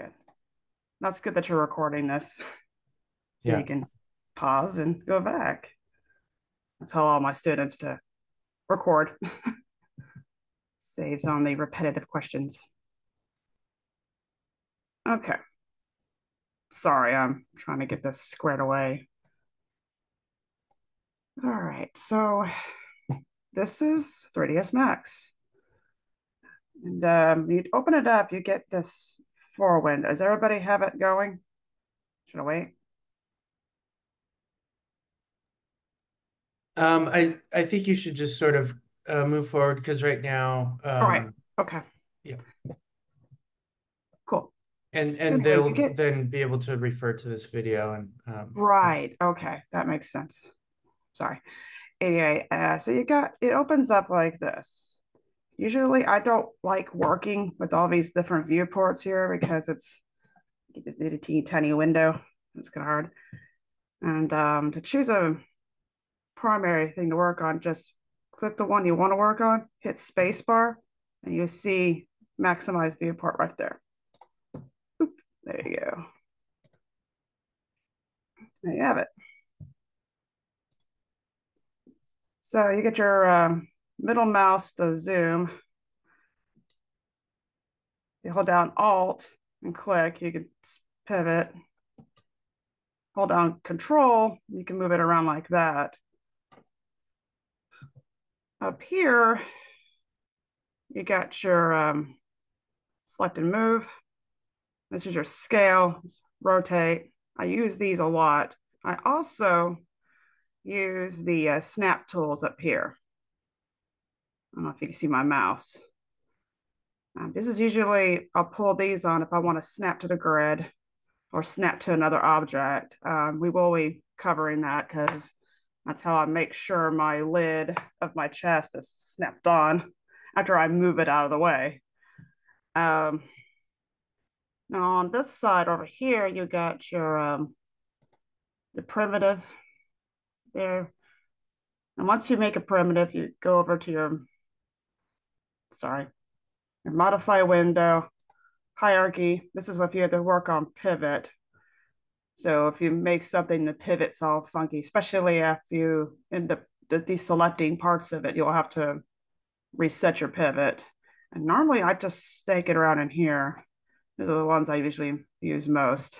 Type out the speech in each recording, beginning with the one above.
Good. That's good that you're recording this. So Yeah. you can pause and go back. I tell all my students to record. Saves on the repetitive questions. Okay. Sorry, I'm trying to get this squared away. All right, so this is 3ds Max. And um, you open it up, you get this four window. Does everybody have it going? Should I wait? Um, I I think you should just sort of uh, move forward because right now, All right. um, Okay. Yeah. Cool. and and they'll get- then be able to refer to this video and um, Right. Okay. That makes sense. Sorry. Anyway, uh, so you got it opens up like this. Usually I don't like working with all these different viewports here because it's you just need a teeny tiny window. It's kind of hard. And um, to choose a primary thing to work on, just click the one you want to work on, hit spacebar, and you see maximize viewport right there. Oop, there you go. There you have it. So you get your um, middle mouse to zoom. You hold down Alt and click, you can pivot. Hold down Control, you can move it around like that. Up here, you got your um, select and move. This is your scale, rotate. I use these a lot. I also use the uh, snap tools up here. I don't know if you can see my mouse. Um, this is usually, I'll pull these on if I want to snap to the grid or snap to another object. Um, we will be covering that because that's how I make sure my lid of my chest is snapped on after I move it out of the way. Um, now on this side over here, you got your um, the primitive there. And once you make a primitive, you go over to your, sorry, modify window, hierarchy. This is what you have to work on pivot. So if you make something the pivot's all funky, especially if you end up deselecting parts of it, you'll have to reset your pivot. And normally I just stake it around in here. These are the ones I usually use most.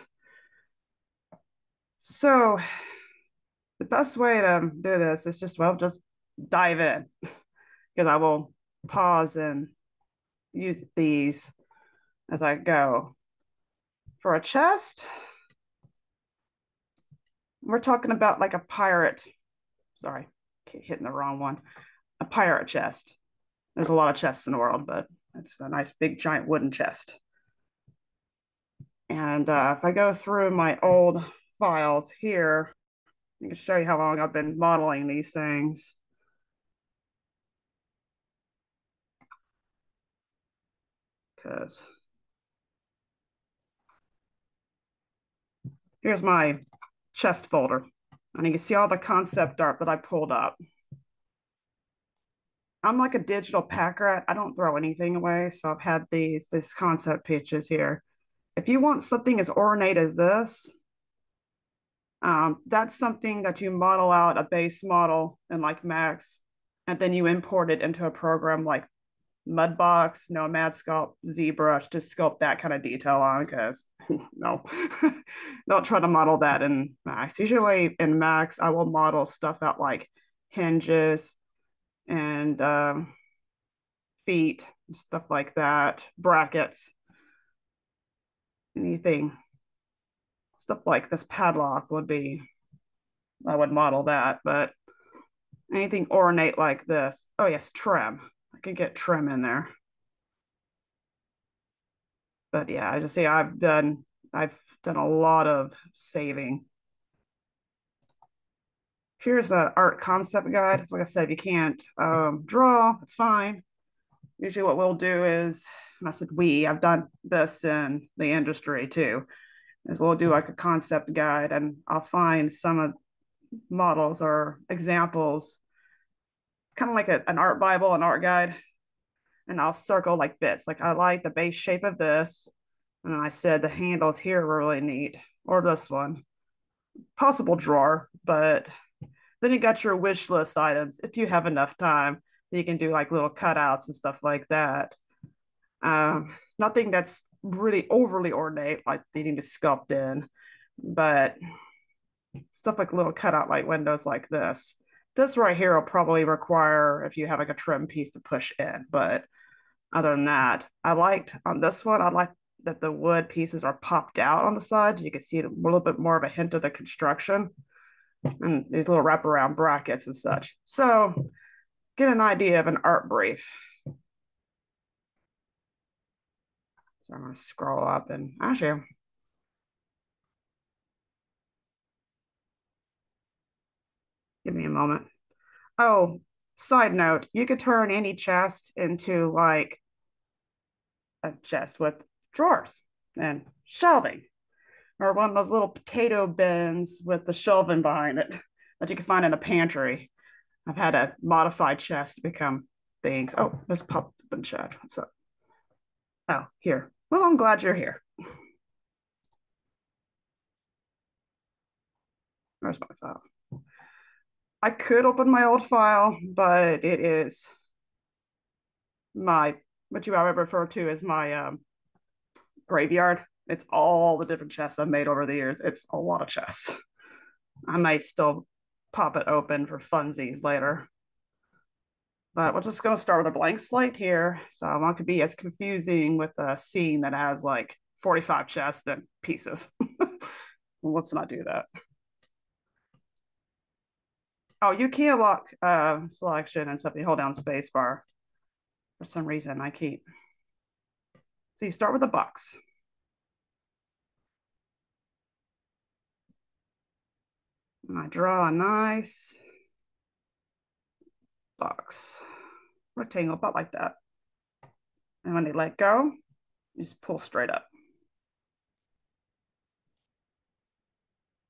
So the best way to do this is just, well, just dive in because I will pause and use these as I go. For a chest, we're talking about like a pirate. Sorry, hitting the wrong one. A pirate chest. There's a lot of chests in the world, but it's a nice big giant wooden chest. And uh, if I go through my old files here, I can show you how long I've been modeling these things. Because here's my chest folder. And you can see all the concept art that I pulled up. I'm like a digital pack rat. I don't throw anything away. So I've had these, these concept pictures here. If you want something as ornate as this, um, that's something that you model out a base model in like Max, and then you import it into a program like Mudbox, Nomad Sculpt, ZBrush to sculpt that kind of detail on. Because no, don't try to model that in Max. Usually in Max, I will model stuff out like hinges and um, feet, stuff like that, brackets, anything stuff like this padlock would be, I would model that, but anything ornate like this. Oh yes, trim. I could get trim in there. But yeah, I just say I've done, I've done a lot of saving. Here's the art concept guide. So like I said, if you can't um, draw, it's fine. Usually what we'll do is, and I said we, I've done this in the industry too is we'll do like a concept guide and I'll find some of models or examples, kind of like a, an art Bible, an art guide. And I'll circle like bits. Like I like the base shape of this. And I said the handles here were really neat, or this one. Possible drawer, but then you got your wish list items. If you have enough time, you can do like little cutouts and stuff like that. Um, nothing that's really overly ornate, like needing to sculpt in, but stuff like little cutout like windows like this. This right here will probably require if you have like a trim piece to push in, but other than that, I liked on this one, I like that the wood pieces are popped out on the side. You can see a little bit more of a hint of the construction and these little wraparound brackets and such. So get an idea of an art brief. So I'm going to scroll up and actually, give me a moment. Oh, side note, you could turn any chest into like a chest with drawers and shelving, or one of those little potato bins with the shelving behind it that you can find in a pantry. I've had a modified chest become things. Oh, there's pop and chat. What's up? Oh, here. Well, I'm glad you're here. Where's my file? I could open my old file, but it is my what you might refer to as my um, graveyard. It's all the different chests I've made over the years. It's a lot of chests. I might still pop it open for funsies later. But we're just going to start with a blank slate here. So I want to be as confusing with a scene that has like 45 chests and pieces. Let's not do that. Oh, you can't lock uh, selection and stuff. You hold down spacebar. For some reason, I keep. So you start with a box. And I draw a nice box, rectangle, about like that. And when they let go, just pull straight up.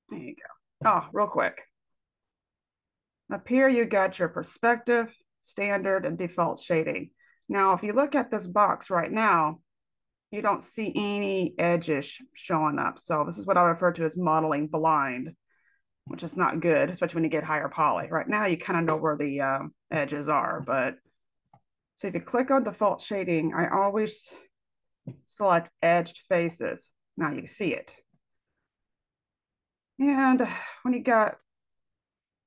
There you go. Oh, real quick. Up here, you got your perspective, standard, and default shading. Now, if you look at this box right now, you don't see any edges showing up. So this is what I refer to as modeling blind which is not good, especially when you get higher poly. Right now, you kind of know where the um, edges are, but so if you click on default shading, I always select edged faces. Now you see it. And when you got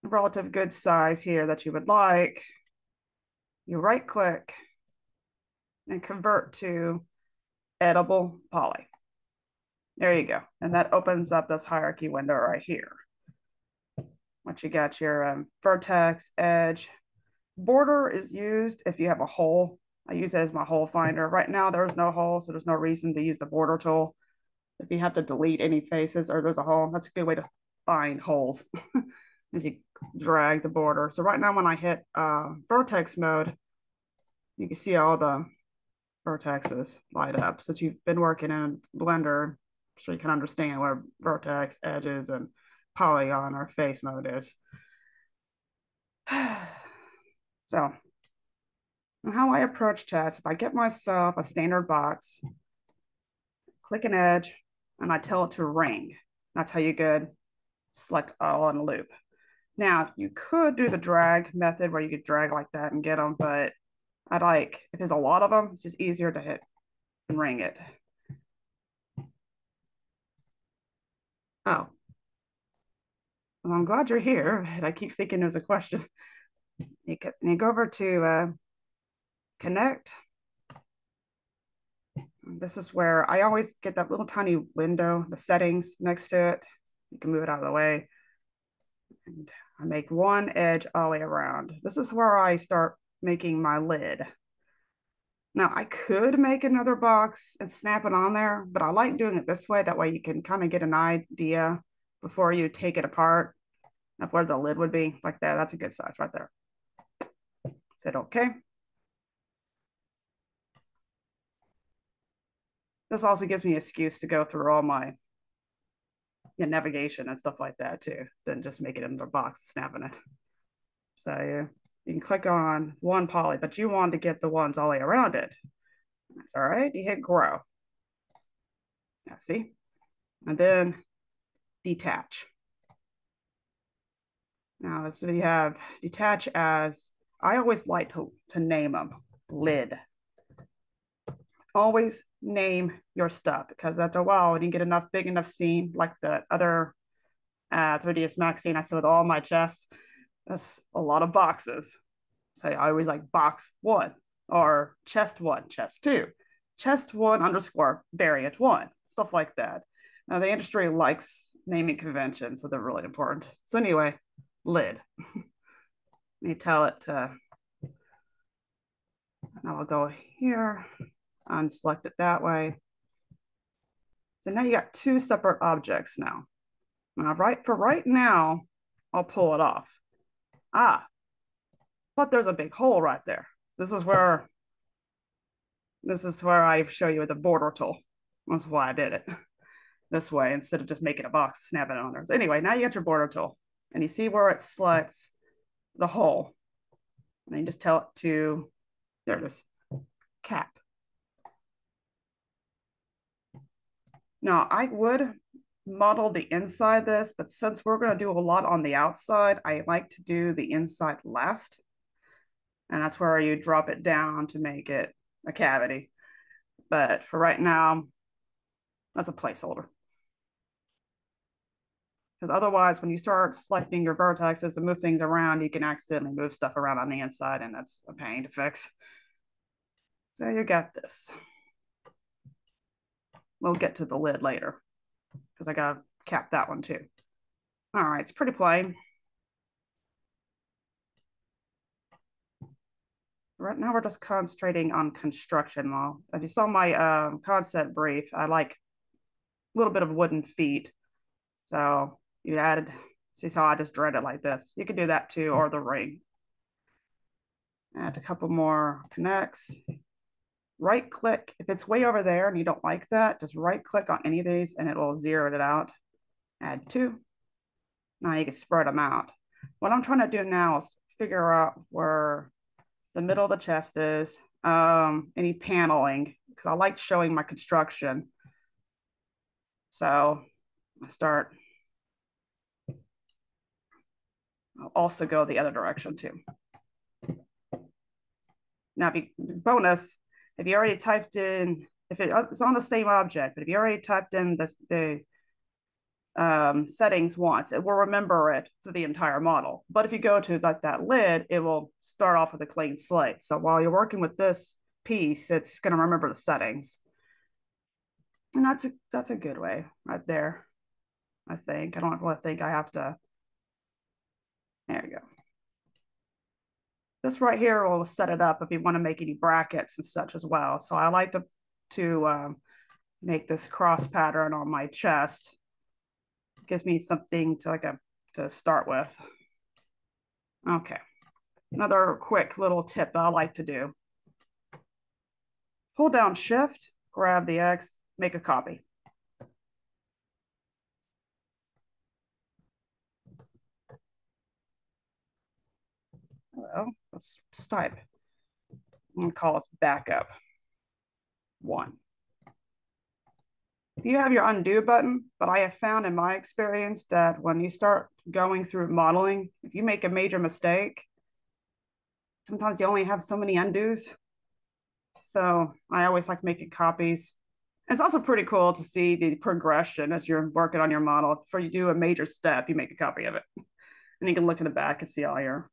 relative good size here that you would like, you right click and convert to editable poly. There you go. And that opens up this hierarchy window right here. Once you got your um, vertex, edge, border is used if you have a hole. I use it as my hole finder. Right now, there's no hole, so there's no reason to use the border tool. If you have to delete any faces or there's a hole, that's a good way to find holes as you drag the border. So right now, when I hit uh, vertex mode, you can see all the vertexes light up. Since you've been working in Blender, so you can understand where vertex, edges, and polygon or face mode is. so how I approach tests is I get myself a standard box, click an edge, and I tell it to ring. That's how you could select all in a loop. Now, you could do the drag method where you could drag like that and get them, but I'd like, if there's a lot of them, it's just easier to hit and ring it. Oh, well, I'm glad you're here. I keep thinking there's a question. You, can, you go over to uh, connect. This is where I always get that little tiny window, the settings next to it. You can move it out of the way. And I make one edge all the way around. This is where I start making my lid. Now I could make another box and snap it on there, but I like doing it this way. That way you can kind of get an idea before you take it apart of where the lid would be like that. That's a good size right there. Said okay. This also gives me an excuse to go through all my know, navigation and stuff like that too, than just make it in the box, snapping it. So yeah, you can click on one poly, but you want to get the ones all the way around it. That's all right. You hit grow. Yeah, see? And then detach. Now, so we have detach as, I always like to, to name them, lid. Always name your stuff because after a while, when you get enough big enough scene, like the other uh, 3ds Max scene I saw with all my chests, that's a lot of boxes. So I always like box one or chest one, chest two, chest one underscore variant one, stuff like that. Now the industry likes naming conventions, so they're really important. So anyway, lid. Let me tell it to, now I'll go here and select it that way. So now you got two separate objects now. Now, right for right now, I'll pull it off. Ah, but there's a big hole right there. This is where this is where I show you the border tool. That's why I did it this way instead of just making a box, snapping it on there. So anyway, now you got your border tool and you see where it selects the hole. And you just tell it to, there it is, cap. Now I would model the inside this, but since we're gonna do a lot on the outside, I like to do the inside last. And that's where you drop it down to make it a cavity. But for right now, that's a placeholder. Because otherwise, when you start selecting your vertexes and move things around, you can accidentally move stuff around on the inside, and that's a pain to fix. So you got this. We'll get to the lid later because I got to cap that one too. All right, it's pretty plain. Right now we're just concentrating on construction law. If you saw my um, concept brief, I like a little bit of wooden feet. So you added, see how I just dread it like this. You could do that too, or the ring. Add a couple more connects. Right click, if it's way over there and you don't like that, just right click on any of these and it will zero it out. Add two. Now you can spread them out. What I'm trying to do now is figure out where the middle of the chest is, um, any paneling, because I like showing my construction. So I start, I'll also go the other direction too. Now, be, bonus, if you already typed in, if it, it's on the same object, but if you already typed in the, the um, settings once, it will remember it for the entire model. But if you go to like that lid, it will start off with a clean slate. So while you're working with this piece, it's going to remember the settings. And that's a, that's a good way right there, I think. I don't really think I have to. There you go. This right here will set it up if you want to make any brackets and such as well. So I like to, to um, make this cross pattern on my chest gives me something to like a to start with. Okay. Another quick little tip I like to do. Hold down shift, grab the X, make a copy. Well, let's type. I'm gonna call this backup one you have your undo button, but I have found in my experience that when you start going through modeling, if you make a major mistake, sometimes you only have so many undos. So I always like making copies. It's also pretty cool to see the progression as you're working on your model. Before you do a major step, you make a copy of it. And you can look in the back and see all your,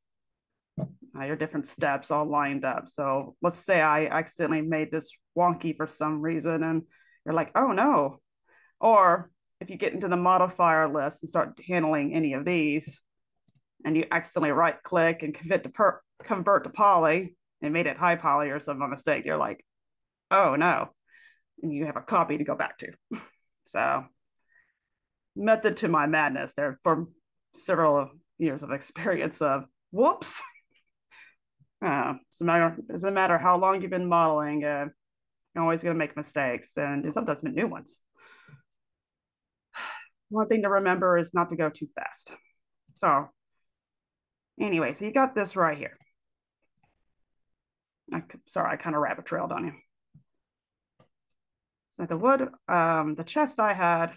uh, your different steps all lined up. So let's say I accidentally made this wonky for some reason and you're like, oh no. Or if you get into the modifier list and start handling any of these, and you accidentally right click and convert to, per- convert to poly and made it high poly or some mistake, you're like, oh no. And you have a copy to go back to. so, method to my madness there for several years of experience of whoops. Uh, doesn't matter, doesn't matter how long you've been modeling, uh, you're always going to make mistakes and sometimes new ones. One thing to remember is not to go too fast. So anyway, so you got this right here. I, sorry, I kind of rabbit trailed on you. So the wood, um, the chest I had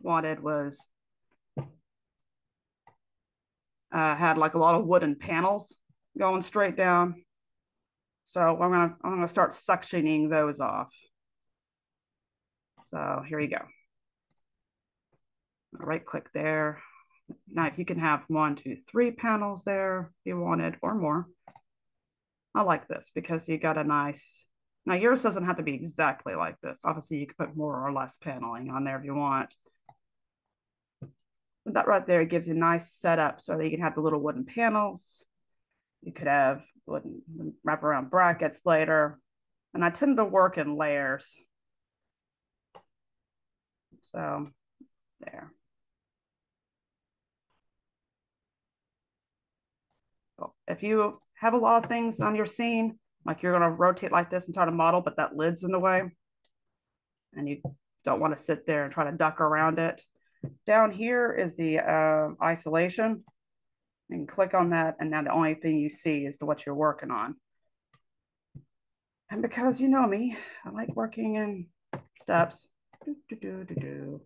wanted was uh, had like a lot of wooden panels going straight down. So I'm gonna I'm gonna start suctioning those off. So here you go. Right click there. Now if you can have one, two, three panels there if you wanted or more. I like this because you got a nice, now yours doesn't have to be exactly like this. Obviously you can put more or less paneling on there if you want. But that right there gives you a nice setup so that you can have the little wooden panels. You could have wrap around brackets later. And I tend to work in layers. So there. If you have a lot of things on your scene, like you're going to rotate like this and try to model, but that lid's in the way, and you don't want to sit there and try to duck around it. Down here is the uh, isolation. Can click on that, and now the only thing you see is the what you're working on. And because you know me, I like working in steps. Do, do, do, do, do.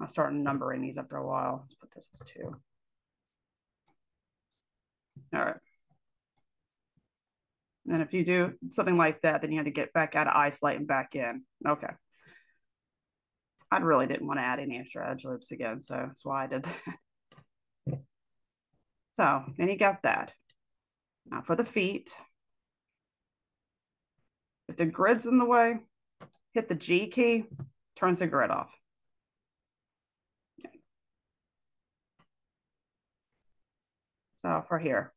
I'll start numbering these after a while. Let's put this as two. All right. And if you do something like that, then you have to get back out of isolate and back in. Okay. I really didn't want to add any extra edge loops again, so that's why I did that. So then you got that. Now for the feet. If the grid's in the way, hit the G key, turns the grid off. Okay. So for here,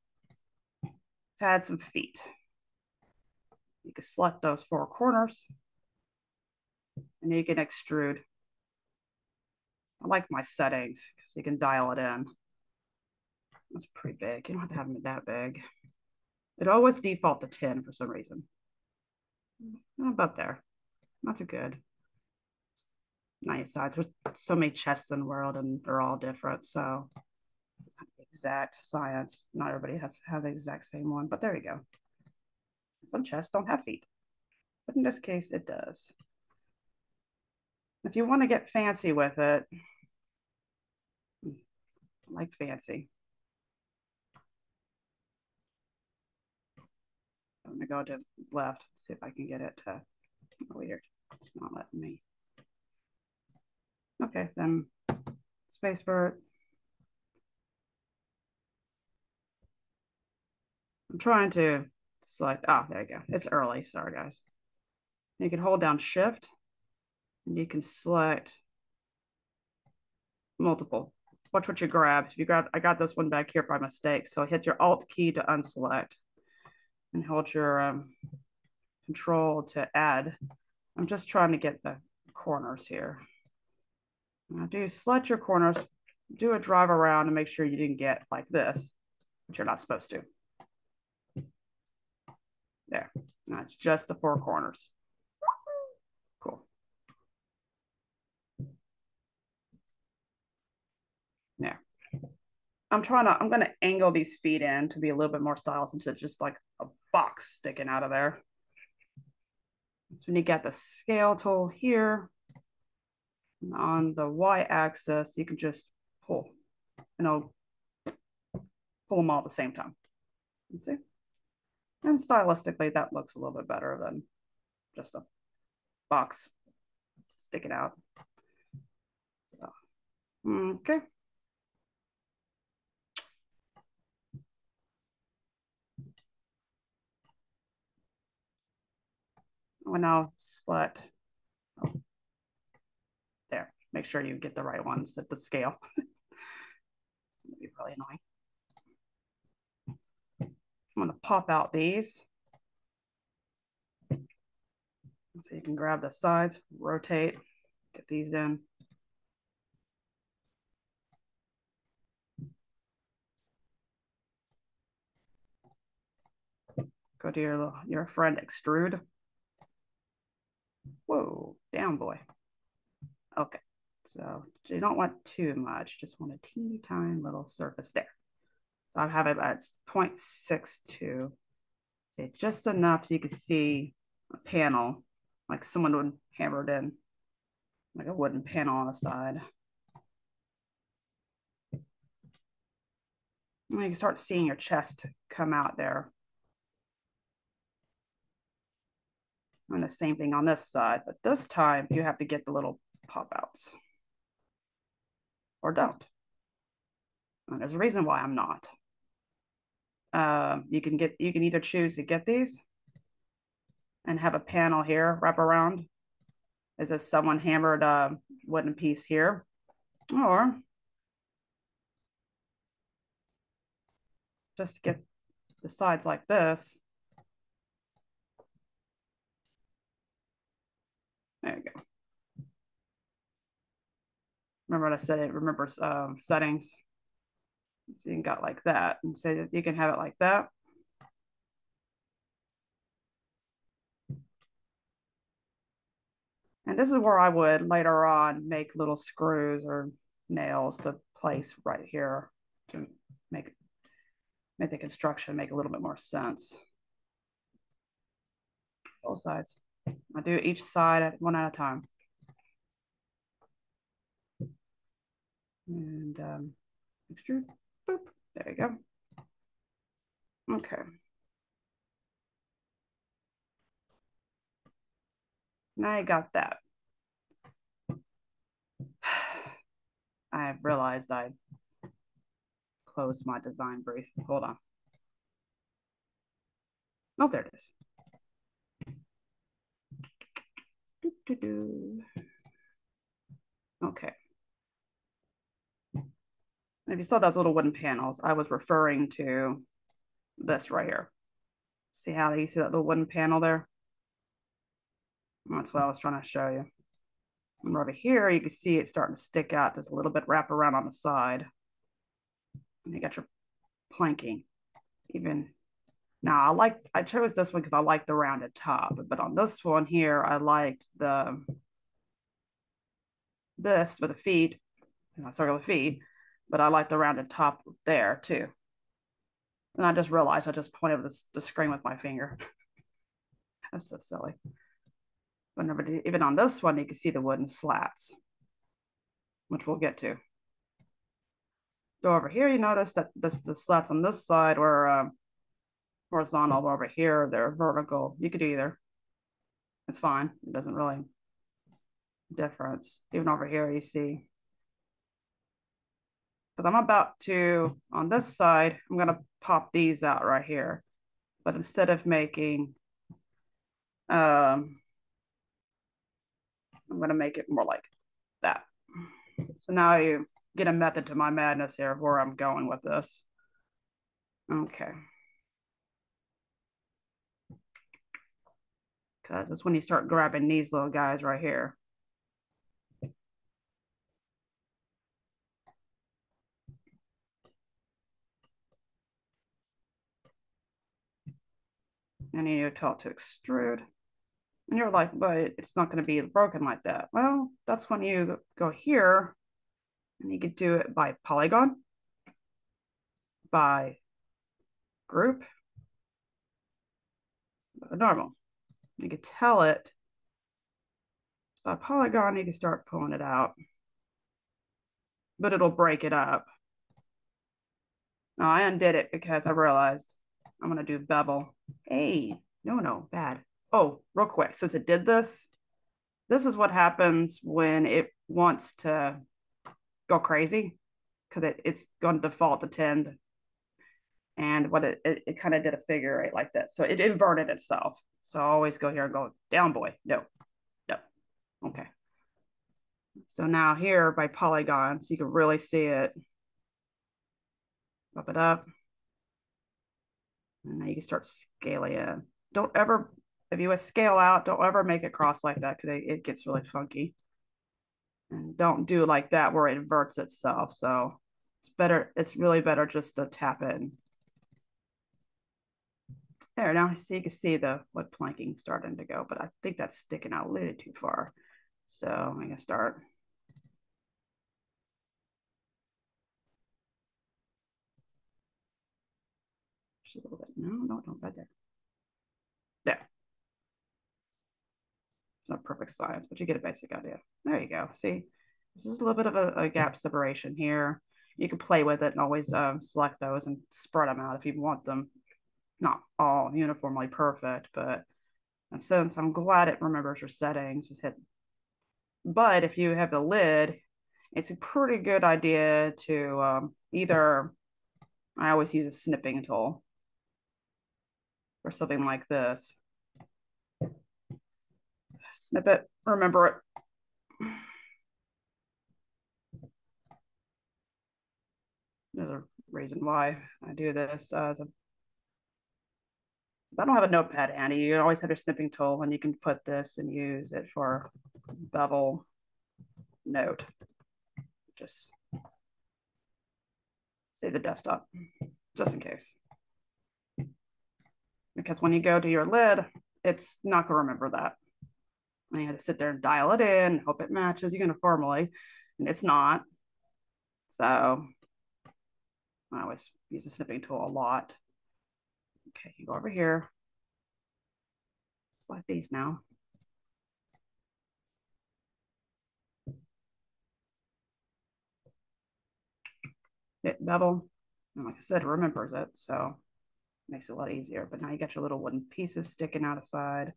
to add some feet. You can select those four corners and you can extrude. I like my settings because you can dial it in. That's pretty big. You don't have to have them that big. It always default to 10 for some reason. About there. Not too good. Nice sides. There's so many chests in the world and they're all different. So exact science. Not everybody has to have the exact same one, but there you go. Some chests don't have feet, but in this case, it does. If you want to get fancy with it, hmm, I like fancy. I'm gonna go to left, see if I can get it to weird. It's not letting me. Okay, then space bird. I'm trying to select, ah, there you go. It's early, sorry guys. You can hold down shift and you can select multiple. Watch what you grab. If you grab, I got this one back here by mistake. So hit your alt key to unselect and hold your um, control to add. I'm just trying to get the corners here. Now do select your corners, do a drive around and make sure you didn't get like this, which you're not supposed to. There. That's just the four corners. Cool. There. I'm trying to, I'm going to angle these feet in to be a little bit more stylish instead of just like a box sticking out of there. So when you get the scale tool here, on the Y axis, you can just pull, and I'll pull them all at the same time. See? And stylistically, that looks a little bit better than just a box sticking out. So, okay. We'll now select, there, make sure you get the right ones at the scale. That'd be really annoying. I'm going to pop out these. So you can grab the sides, rotate, get these in. Go to your, your friend extrude. Whoa, down boy. Okay, so you don't want too much, just want a teeny tiny little surface there. So I'll have it at 0.62. Okay, just enough so you can see a panel like someone would hammer it in, like a wooden panel on the side. And you can start seeing your chest come out there. And the same thing on this side, but this time you have to get the little pop outs or don't. And there's a reason why I'm not. Uh, you can get you can either choose to get these and have a panel here wrap around as if someone hammered a wooden piece here, or just get the sides like this. There you go. Remember what I said, it remembers um, settings. So you can got like that and say that you can have it like that. And this is where I would later on make little screws or nails to place right here to make make the construction make a little bit more sense. Both sides. I do each side one at a time. And um, extrude. Boop. There you go. Okay. Now I got that. I realized I closed my design brief. Hold on. Oh, there it is. Doo -doo -doo. Okay. If you saw those little wooden panels, I was referring to this right here. See how you see that little wooden panel there? That's what I was trying to show you. And over here, you can see it starting to stick out just a little bit wrap around on the side. And you got your planking. Even now, I like I chose this one because I like the rounded top, but on this one here, I liked the this with the feet, you know, the feet, but I like the rounded top there too. And I just realized I just pointed the, the screen with my finger. That's so silly. Whenever even on this one, you can see the wooden slats, which we'll get to. So over here, you notice that this, the slats on this side were um, horizontal. Over here, they're vertical. You could do either. It's fine. It doesn't really difference. Even over here, you see. Because I'm about to, on this side, I'm going to pop these out right here. But instead of making um, I'm going to make it more like that. So now you get a method to my madness here of where I'm going with this. Okay. Because it's when you start grabbing these little guys right here. And you tell it to extrude. And you're like, but it's not going to be broken like that. Well, that's when you go here and you could do it by polygon, by group, normal. You could tell it by polygon, you can start pulling it out, but it'll break it up. Now I undid it because I realized I'm to do bevel. Hey, no, no, bad oh, real quick, since it did this, this is what happens when it wants to go crazy because it, it's going to default to 10 and what it, it, it kind of did a figure eight like that. So it inverted itself. So I always go here and go down boy. No, no. Okay. So now here by polygons, you can really see it. Up it up. And now you can start scaling in. Don't ever if you scale out, don't ever make it cross like that because it gets really funky. And don't do like that where it inverts itself. So it's better, it's really better just to tap in. There, now see you can see the what planking starting to go, but I think that's sticking out a little too far. So I'm gonna start. Just a little bit. No, no, no, right there. There. not perfect science, but you get a basic idea. There you go. See, there's just a little bit of a, a gap separation here. You can play with it and always um, select those and spread them out if you want them not all uniformly perfect, but and since I'm glad it remembers your settings, just hit. But if you have the lid, it's a pretty good idea to um, either, I always use a snipping tool or something like this. Snip it, remember it. There's a reason why I do this as a I don't have a notepad handy. You always have your snipping tool and you can put this and use it for bevel note. Just save the desktop just in case. Because when you go to your lid, it's not going to remember that. And you have to sit there and dial it in, hope it matches you uniformly, and it's not. So I always use the snipping tool a lot. Okay, you go over here. Select these now. Hit bevel. And like I said, remembers it, so makes it a lot easier. But now you got your little wooden pieces sticking out of side.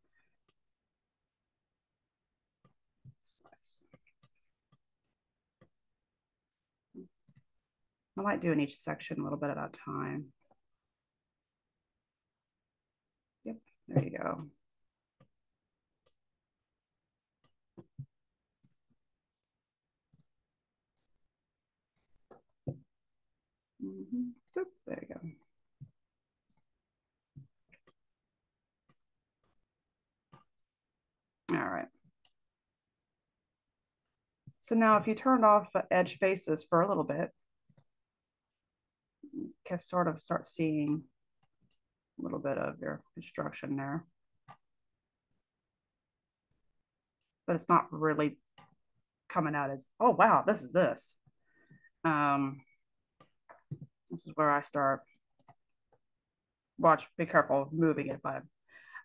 I like doing each section a little bit at a time. There you go. Mm -hmm. Oop, there you go. All right. So now if you turn off edge faces for a little bit, you can sort of start seeing a little bit of your construction there. But it's not really coming out as, oh, wow, this is this. Um, this is where I start. Watch, be careful moving it, but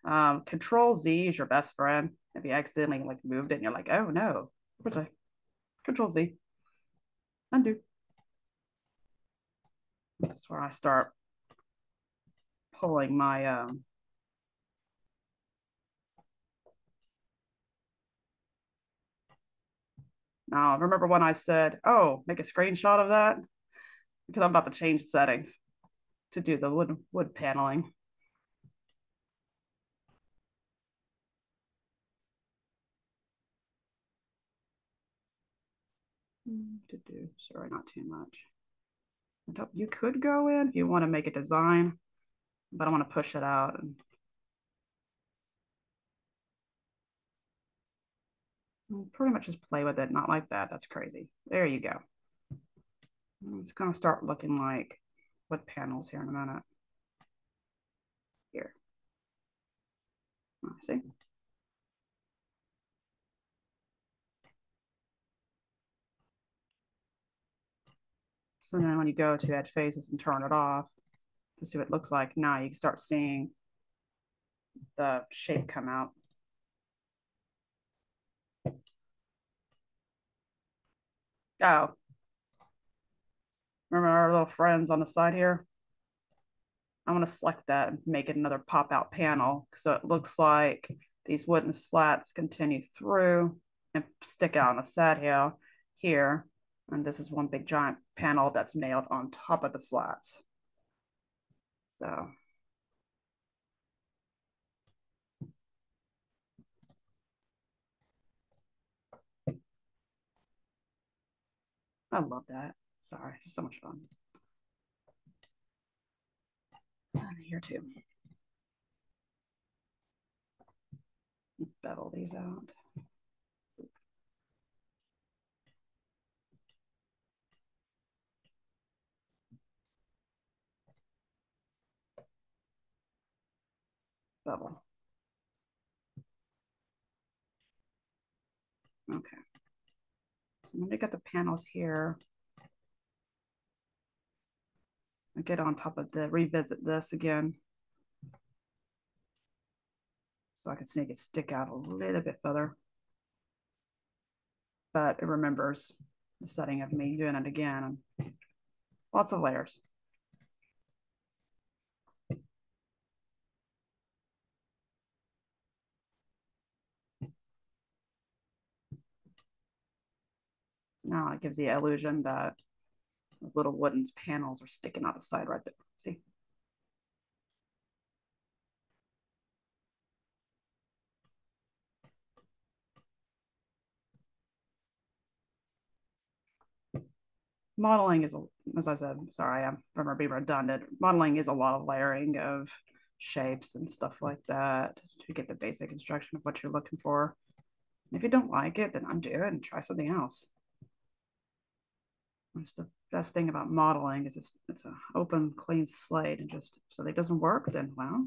um, Control Z is your best friend. If you accidentally like moved it and you're like, oh no, what's I? Control Z. Undo. This is where I start pulling my um, Now, remember when I said, oh, make a screenshot of that? Because I'm about to change settings to do the wood, wood paneling. To do, sorry, not too much. You could go in if you want to make a design but I want to push it out. And pretty much just play with it, not like that. That's crazy. There you go. It's going to start looking like wood panels here in a minute. Here. I see. So now when you go to add phases and turn it off, to see what it looks like. Now you can start seeing the shape come out. Oh. Remember our little friends on the side here? I'm going to select that and make it another pop out panel. So it looks like these wooden slats continue through and stick out on the side here, here. And this is one big giant panel that's nailed on top of the slats. So I love that. Sorry, it's so much fun. Here too. Bevel these out. Bevel. Okay. So I'm going to get the panels here. I get on top of the, revisit this again. So I can make it stick out a little bit further. But it remembers the setting of me doing it again. Lots of layers. Now it gives the illusion that those little wooden panels are sticking out the side right there. See? modeling is, as I said, sorry, I'm from being redundant. Modeling is a lot of layering of shapes and stuff like that to get the basic instruction of what you're looking for. if you don't like it, then undo it and try something else. That's the best thing about modeling is it's, it's an open, clean slate and just so that it doesn't work, then well,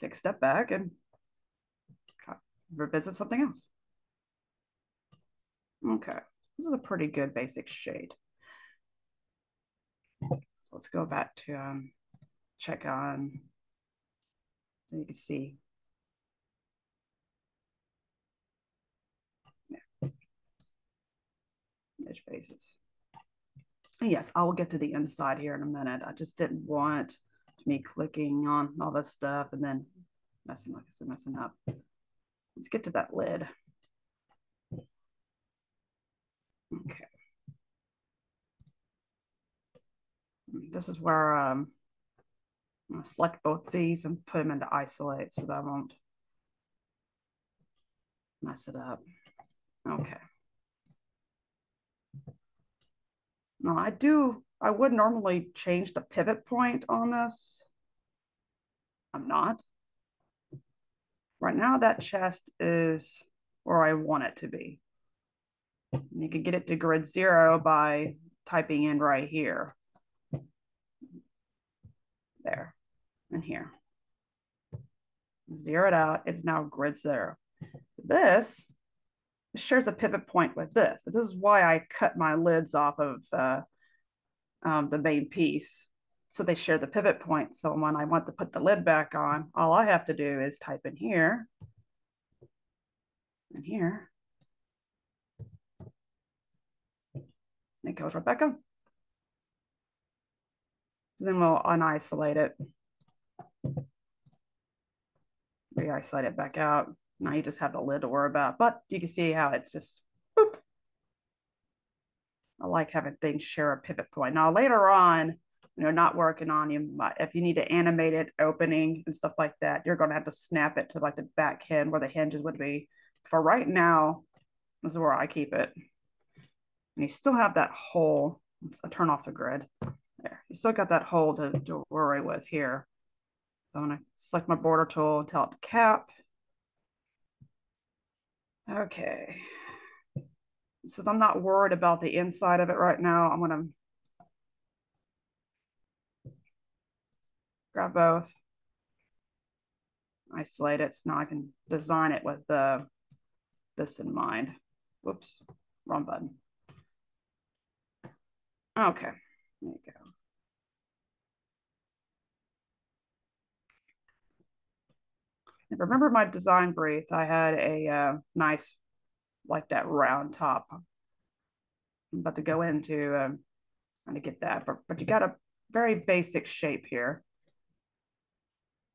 take a step back and revisit something else. Okay. This is a pretty good basic shade. So let's go back to um, check on, so you can see. Edge faces. Yes, I will get to the inside here in a minute. I just didn't want me clicking on all this stuff and then messing, like I said, messing up. Let's get to that lid. Okay. This is where um, I'm gonna select both these and put them into isolate so that I won't mess it up. Okay. Now I do, I would normally change the pivot point on this. I'm not. Right now that chest is where I want it to be. You can get it to grid zero by typing in right here. There and here. Zero it out. It's now grid zero. This shares a pivot point with this. This is why I cut my lids off of uh, um, the main piece. So they share the pivot point. So when I want to put the lid back on, all I have to do is type in here and here it goes right back on. So then we'll unisolate it. Re-isolate it back out. Now you just have the lid to worry about, but you can see how it's just boop. I like having things share a pivot point. Now later on, you know, not working on you if you need to animate it opening and stuff like that you're going to have to snap it to like the back end where the hinges would be for right now this is where i keep it and you still have that hole. Let's turn off the grid. There, you still got that hole to, to worry with here. So I'm gonna select my border tool, tell it to cap. Okay. Since I'm not worried about the inside of it right now, I'm gonna grab both, isolate it, so now I can design it with the this in mind. Whoops, wrong button. Okay, there you go. Remember my design brief, I had a uh, nice, like that round top. I'm about to go into um, to get that, but, but you got a very basic shape here.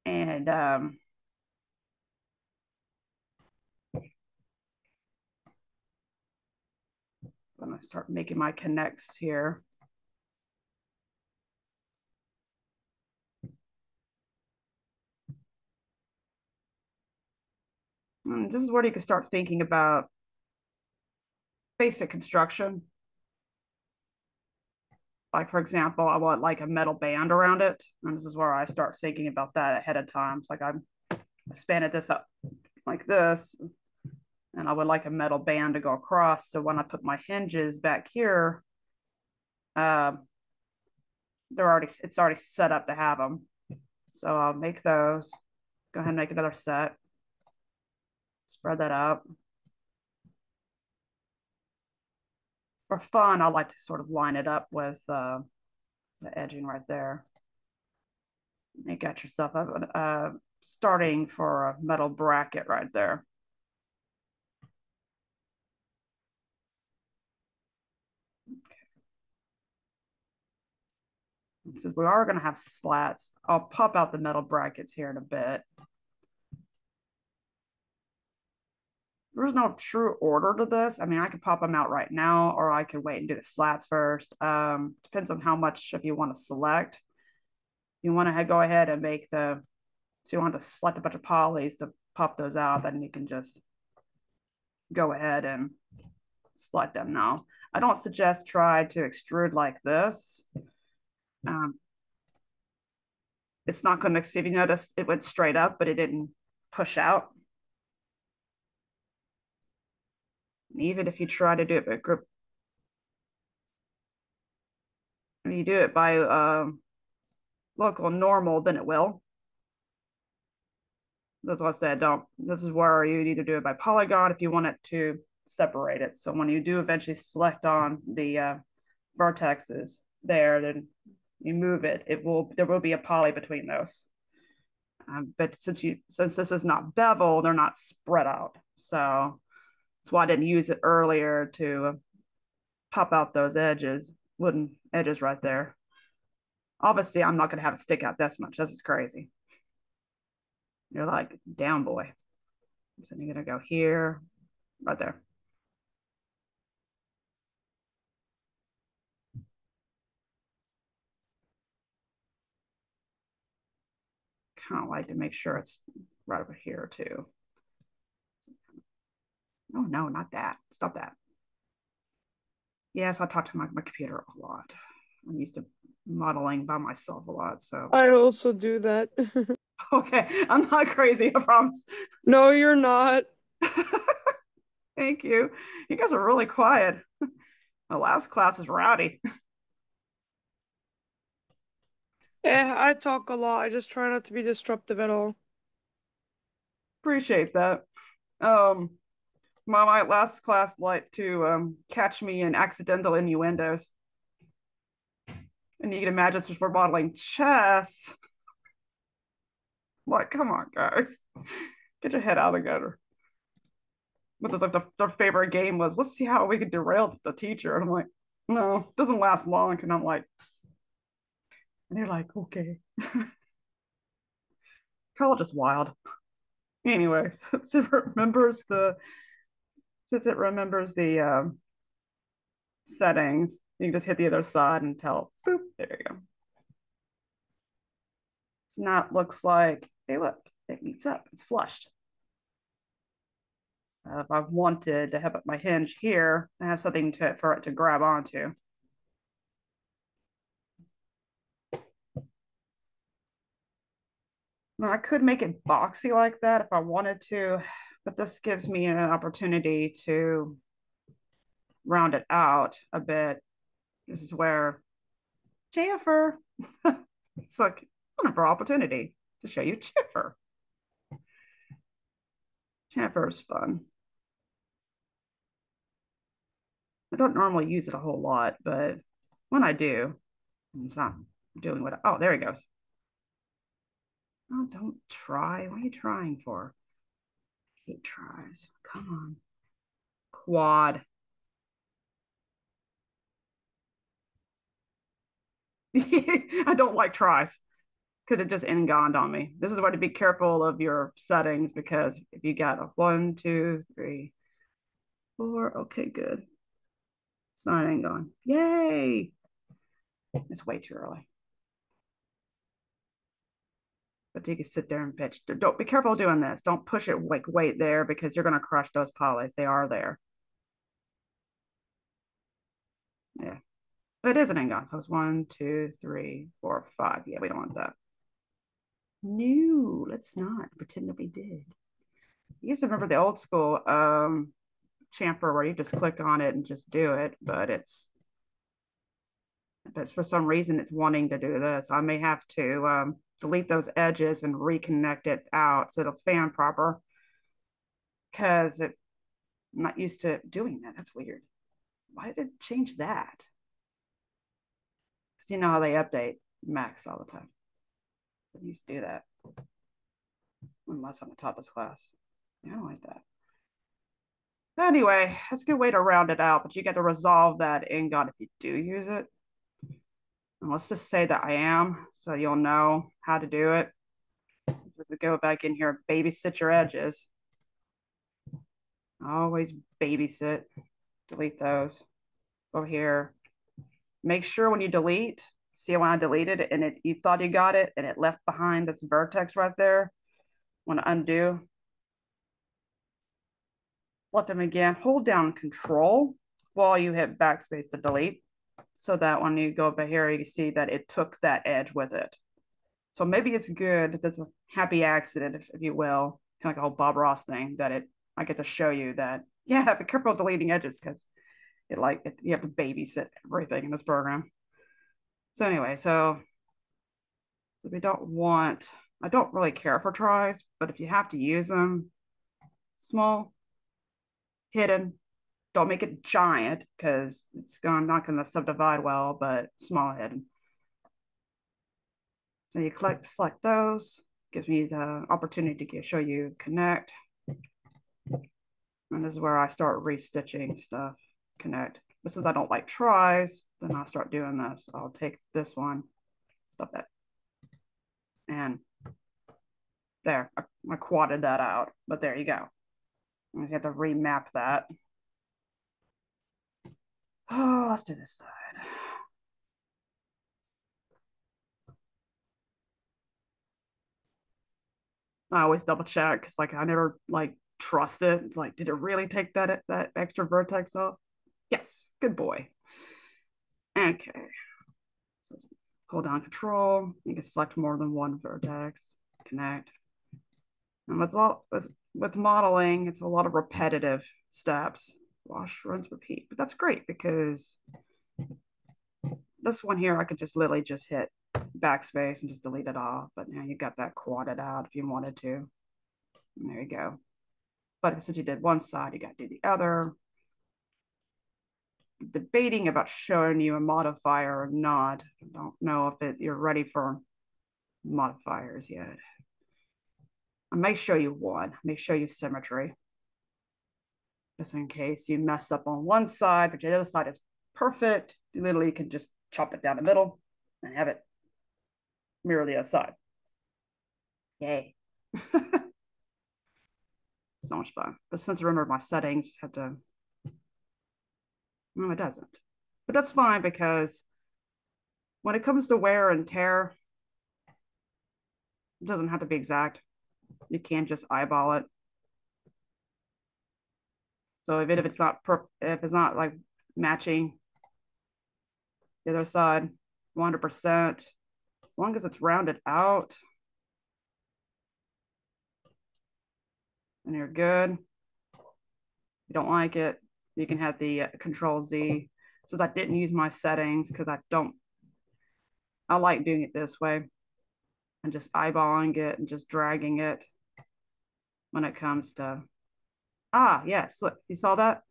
And um, I'm gonna start making my connects here. This is where you can start thinking about basic construction. Like, for example, I want like a metal band around it. And this is where I start thinking about that ahead of time. It's like I'm spanning this up like this. And I would like a metal band to go across. So when I put my hinges back here, uh, they're already, it's already set up to have them. So I'll make those, go ahead and make another set spread that out. For fun, I like to sort of line it up with uh, the edging right there. You got yourself a, a starting for a metal bracket right there. Since we are going to have slats, I'll pop out the metal brackets here in a bit. There's no true order to this. I mean, I could pop them out right now, or I could wait and do the slats first. Um, depends on how much if you want to select. You want to go ahead and make the, so you want to select a bunch of polys to pop those out, then you can just go ahead and select them now. I don't suggest try to extrude like this. Um, it's not going to, if you notice, it went straight up, but it didn't push out. Even if you try to do it by group, if you do it by um, local normal, then it will. That's what I said. Don't. This is where you to do it by polygon if you want it to separate it. So when you do eventually select on the uh, vertexes there, then you move it. It will. There will be a poly between those. Um, but since you since this is not bevel, they're not spread out. So that's why I didn't use it earlier to pop out those edges, wooden edges right there. Obviously, I'm not going to have it stick out this much. This is crazy. You're like, down boy. So you're going to go here, right there. Kind of like to make sure it's right over here too. Oh, no, not that. Stop that. Yes, I talk to my, my computer a lot. I'm used to modeling by myself a lot. So I also do that. okay, I'm not crazy, I promise. No, you're not. Thank you. You guys are really quiet. The last class is rowdy. Yeah, I talk a lot. I just try not to be disruptive at all. Appreciate that. Um, my, last class liked to um, catch me in accidental innuendos. And you can imagine since we're modeling chess. Like, come on, guys. Get your head out of the gutter. But like the, their favorite game was, let's see how we can derail the teacher. And I'm like, no, it doesn't last long. And I'm like, and they're like, okay. College is wild. Anyway, so remembers the since it remembers the um, settings, you can just hit the other side and tell, boop, there you go. So now it looks like, hey, look, it meets up, it's flushed. Uh, if I've wanted to have my hinge here, I have something to, for it to grab onto. I could make it boxy like that if I wanted to, but this gives me an opportunity to round it out a bit. This is where chamfer, it's like wonderful opportunity to show you chamfer. chamfer is fun. I don't normally use it a whole lot, but when I do, it's not doing what, I, oh, there he goes. Oh, don't try. What are you trying for? Eight tris. Come on. Quad. I don't like tries because it just n-goned on me. This is why to be careful of your settings because if you got a one, two, three, four, okay, good. It's not n-gon. Yay! It's way too early. But you can sit there and pitch. Don't be careful doing this. Don't push it like weight there because you're going to crush those polys. They are there. Yeah. But it is an n-gon. So it's one, two, three, four, five. Yeah, we don't want that. No, let's not pretend that we did. You used to remember the old school um, chamfer where you just click on it and just do it, but it's but for some reason it's wanting to do this. I may have to um, delete those edges and reconnect it out so it'll fan proper because it, I'm not used to doing that. That's weird. Why did it change that? Because you know how they update Max all the time. I used to do that. Unless I'm taught this class. I don't like that. Anyway, that's a good way to round it out, but you get to resolve that in God if you do use it. And let's just say that I am, so you'll know how to do it. Just go back in here, babysit your edges. Always babysit, delete those. Go here. Make sure when you delete, see when I deleted it and it you thought you got it and it left behind this vertex right there. Want to undo. Select them again. Hold down control while you hit backspace to delete. So that when you go over here, you see that it took that edge with it. So maybe it's good. There's a happy accident, if, if you will, kind of like a whole Bob Ross thing that it, I get to show you that, yeah, be careful deleting edges because it like, it, you have to babysit everything in this program. So anyway, so we don't want, I don't really care for tris, but if you have to use them, small, hidden, don't make it giant because it's gonna, not going to subdivide well, but small head. So you click select those, gives me the opportunity to show you connect. And this is where I start restitching stuff, connect. But since I don't like tris, then I'll start doing this. I'll take this one, stuff that, and there, I, I quadded that out, but there you go. I have to remap that. Oh, let's do this side. I always double check because like I never like trust it. It's like, did it really take that that extra vertex off? Yes, good boy. Okay. So hold down control. You can select more than one vertex. Connect. And with all with with modeling, it's a lot of repetitive steps. Wash, rinse, repeat. But that's great because this one here, I could just literally just hit backspace and just delete it off. But now you got that quadded out if you wanted to. And there you go. But since you did one side, you got to do the other. Debating about showing you a modifier or not. I don't know if it, you're ready for modifiers yet. I may show you one. I may show you symmetry. Just in case you mess up on one side, but the other side is perfect. You literally can just chop it down the middle and have it mirror the other side. Yay. so much fun. But since I remember my settings, just have to, no, it doesn't. But that's fine because when it comes to wear and tear, it doesn't have to be exact. You can't just eyeball it. So even if it's not if it's not like matching the other side 100%, as long as it's rounded out and you're good. you don't like it, you can have the uh, control Z. Since I didn't use my settings because I don't, I like doing it this way and just eyeballing it and just dragging it when it comes to, ah, yes, look, you saw that?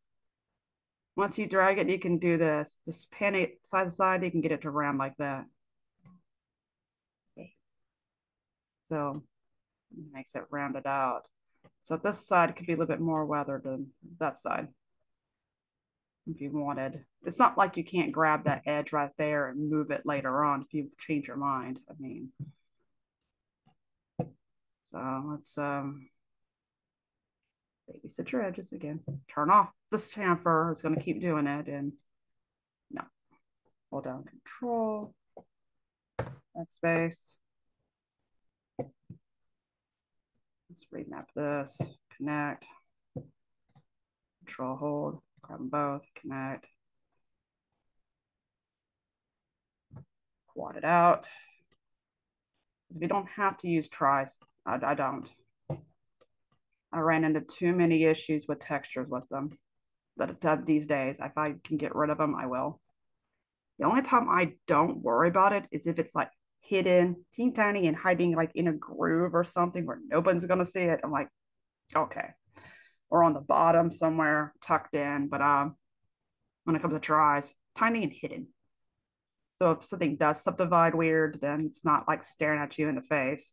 Once you drag it, you can do this. Just pan it side to side, you can get it to round like that. Okay. So it makes it rounded out. So this side could be a little bit more weathered than that side. If you wanted. It's not like you can't grab that edge right there and move it later on if you change your mind. I mean, so let's um babysit your edges again. Turn off this chamfer. It's going to keep doing it. And no, hold down control, backspace. Let's remap this, connect, control hold, grab them both, connect. Quad it out. If you don't have to use tris, I, I don't. I ran into too many issues with textures with them But these days. If I can get rid of them, I will. The only time I don't worry about it is if it's like hidden, teeny tiny, and hiding like in a groove or something where nobody's gonna see it. I'm like, okay, or on the bottom somewhere tucked in. But um, when it comes to tris, tiny and hidden. So if something does subdivide weird, then it's not like staring at you in the face.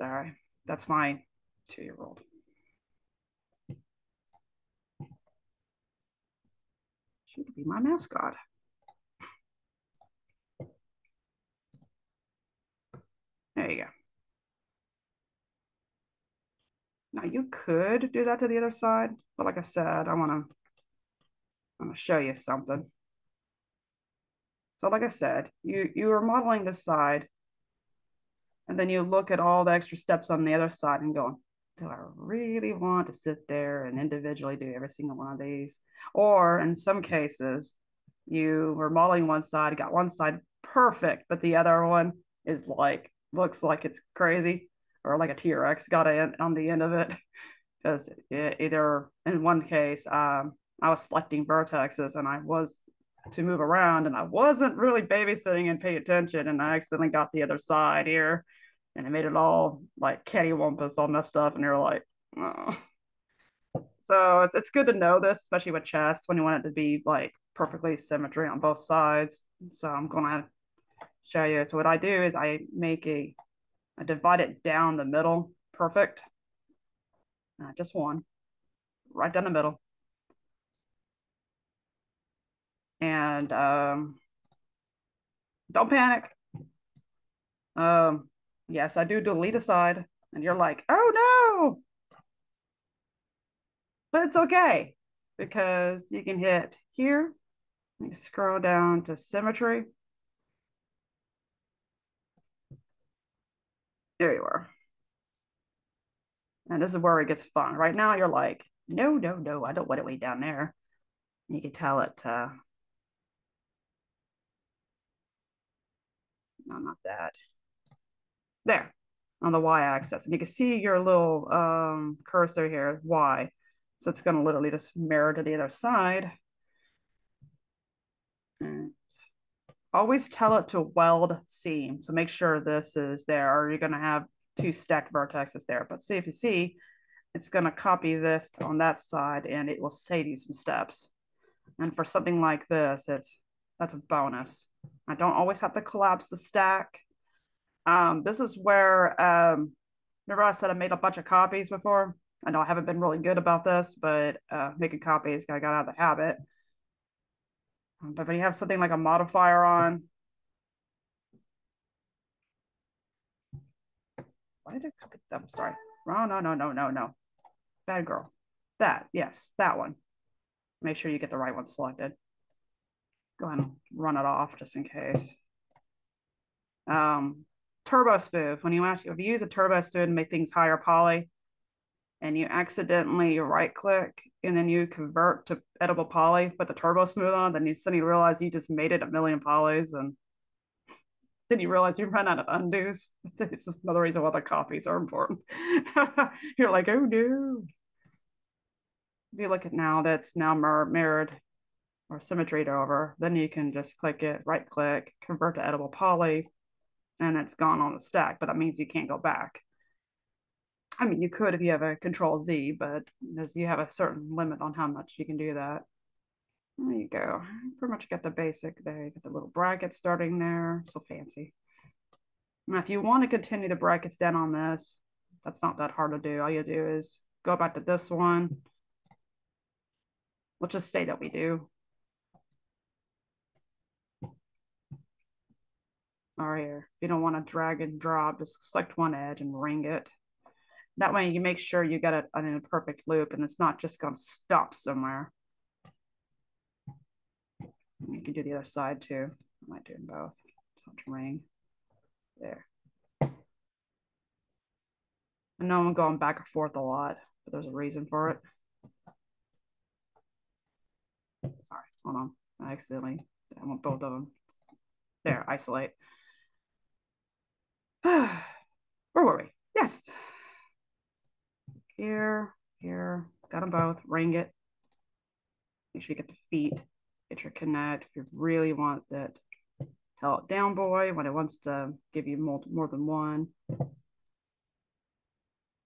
Sorry, that's my two-year-old. She could be my mascot. There you go. Now you could do that to the other side, but like I said, I want to I'm going to show you something. So like I said, you you are modeling this side, and then you look at all the extra steps on the other side and go, do I really want to sit there and individually do every single one of these? Or in some cases, you were modeling one side, got one side perfect, but the other one is like looks like it's crazy or like a T-Rex got it on the end of it. Because either in one case, um, I was selecting vertexes and I was to move around and I wasn't really babysitting and paying attention and I accidentally got the other side here and it made it all like cattywampus all messed up and you're like, oh. So it's it's good to know this, especially with chess when you want it to be like perfectly symmetry on both sides. So I'm gonna show you. So what I do is I make a I divide it down the middle, perfect. Uh, just one, right down the middle. And um, don't panic. Um, yes, I do delete a side, and you're like, oh no. But it's okay because you can hit here. You scroll down to symmetry. There you are. And this is where it gets fun. Right now, you're like, no, no, no, I don't want it way down there. You can tell it, uh, no, not that. There, on the y-axis. And you can see your little um, cursor here, y. So it's going to literally just mirror to the other side. And always tell it to weld seam. So make sure this is there, or you're going to have two stacked vertexes there. But see if you see, it's going to copy this on that side and it will save you some steps. And for something like this, it's that's a bonus. I don't always have to collapse the stack. Um, this is where, um, remember I said I made a bunch of copies before? I know I haven't been really good about this, but uh, making copies, I got out of the habit. But when you have something like a modifier on, why did it copy? I'm sorry. Oh, no, no, no, no, no. Bad girl. That, yes, that one. Make sure you get the right one selected. Go ahead and run it off just in case. Um, turbo smooth. When you actually if you use a turbo smooth and make things higher poly, and you accidentally right click and then you convert to editable poly, put the turbo smooth on, then you suddenly realize you just made it a million polys and then you realize you run out of undos. It's just another reason why the copies are important. You're like, oh no. If you look at now, that's now mirrored or symmetried over, then you can just click it, right click, convert to editable poly, and it's gone on the stack, but that means you can't go back. I mean, you could if you have a control Z, but as you have a certain limit on how much you can do that. There you go. Pretty much get the basic there. You get the little bracket starting there. So fancy. Now, if you want to continue the brackets down on this, that's not that hard to do. All you do is go back to this one. Let's just say that we do. Or here, you don't want to drag and drop, just select one edge and ring it. That way you make sure you get it in a perfect loop and it's not just going to stop somewhere. You can do the other side too. I might do them both. Touch ring. There. I know I'm going back and forth a lot, but there's a reason for it. Sorry, hold on. I accidentally, I want both of them. There, isolate. Where were Here, here, got them both, ring it. Make sure you get the feet, get your connect. If you really want that, tell it down boy when it wants to give you more, more than one.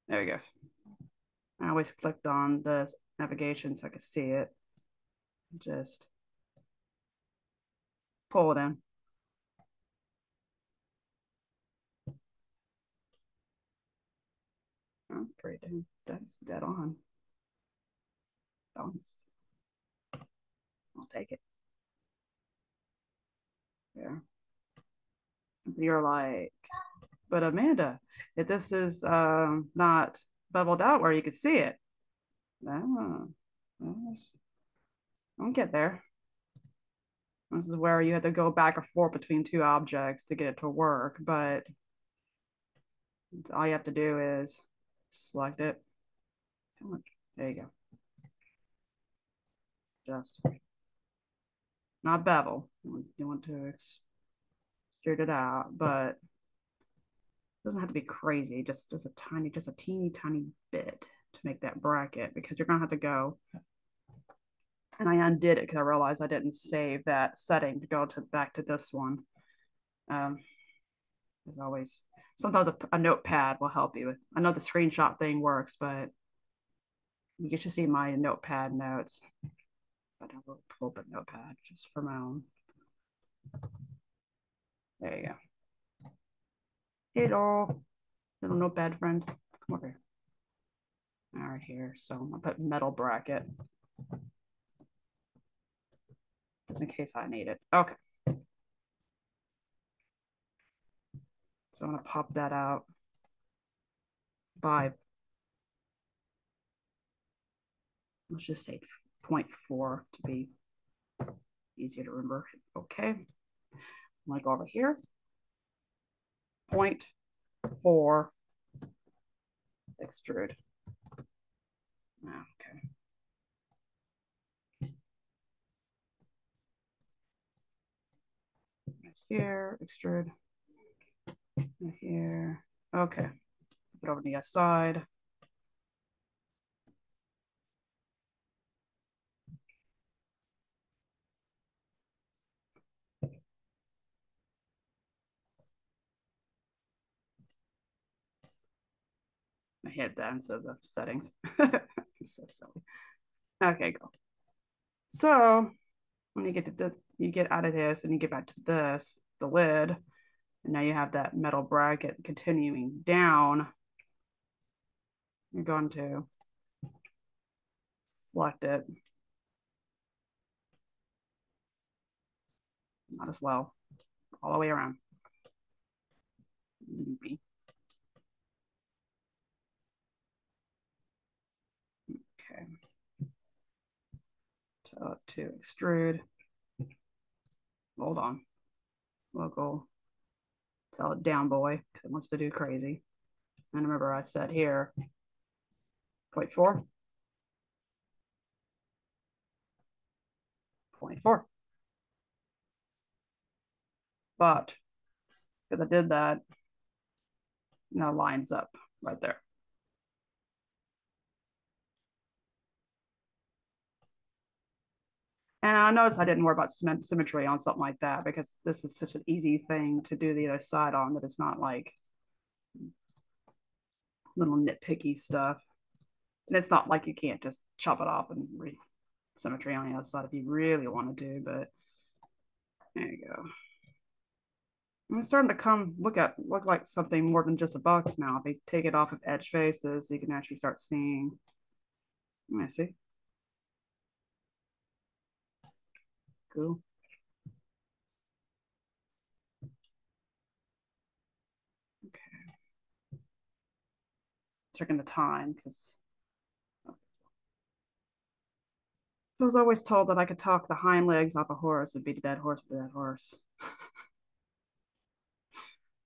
There we goes. I always clicked on the navigation so I could see it. Just pull it in. That's pretty damn, that's dead on. I'll take it. Yeah. You're like, but Amanda, if this is um, not beveled out where you can see it, no, I'll get there. This is where you have to go back and forth between two objects to get it to work, but all you have to do is select it. There you go. Just not bevel. You want to extrude it out, but it doesn't have to be crazy. Just just a tiny, just a teeny tiny bit to make that bracket because you're gonna have to go. And I undid it because I realized I didn't save that setting to go to back to this one. Um, as always, sometimes a, a notepad will help you with. I know the screenshot thing works, but you should see my notepad notes. I don't really pull up a notepad just for my own. There you go. Hello, little notepad friend. Come over here. All right, here. So I'm gonna put metal bracket. Just in case I need it. Okay. I'm gonna pop that out by, let's just say 0.4 to be easier to remember. Okay. I'm gonna go over here. 0.4 extrude. Okay. Right here, extrude here. Okay. Put over to the other side. I hit that instead of the settings. so silly. Okay, go. So when you get to this, you get out of this and you get back to this, the lid, and now you have that metal bracket continuing down. You're going to select it. Not as well, all the way around. Maybe. Okay. To extrude. Hold on. Local tell it down boy because it wants to do crazy. And remember I said here, point four. Point four. But because I did that, now lines up right there. And I noticed I didn't worry about symmetry on something like that because this is such an easy thing to do the other side on that it's not like little nitpicky stuff. And it's not like you can't just chop it off and re symmetry on the other side if you really want to do, but there you go. I'm starting to come look at look like something more than just a box now. If you take it off of edge faces, you can actually start seeing. Let me see. Cool. Okay. Checking the time because I was always told that I could talk the hind legs off a horse and beat a dead horse with a dead horse. so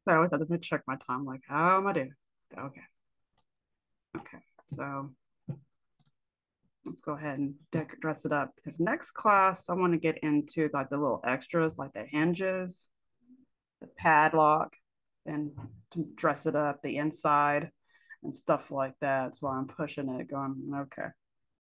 I always had to check my time, like, how am I doing? Okay. Okay. So let's go ahead and dress it up because next class I want to get into like the little extras like the hinges, the padlock, and dress it up, the inside and stuff like that. That's why I'm pushing it going, okay.